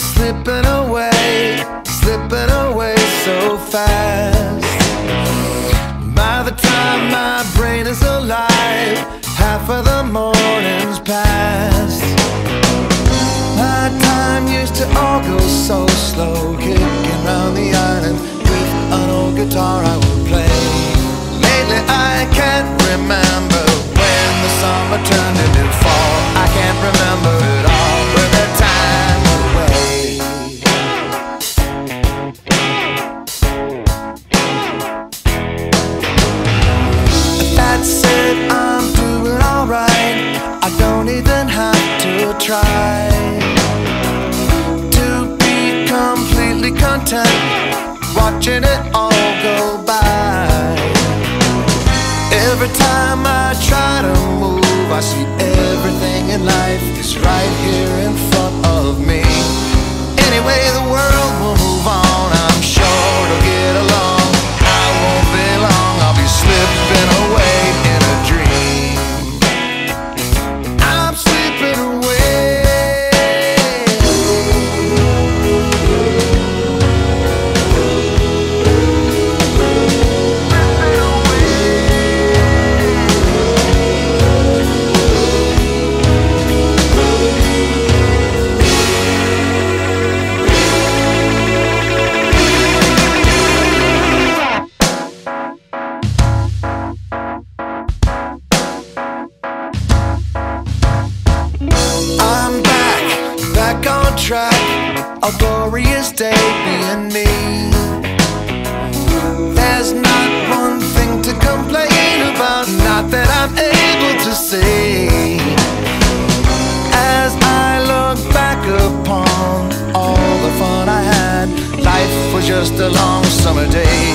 is slipping away, slipping away so fast. By the time my brain is alive, half of the morning's past. My time used to all go so slow, kicking round the island with an old guitar I would play. Lately I can't remember. That's I'm doing alright. I don't even have to try to be completely content, watching it all go by. Every time I try to move, I see everything in life is right here in front track. A glorious day being me. There's not one thing to complain about, not that I'm able to see. As I look back upon all the fun I had, life was just a long summer day.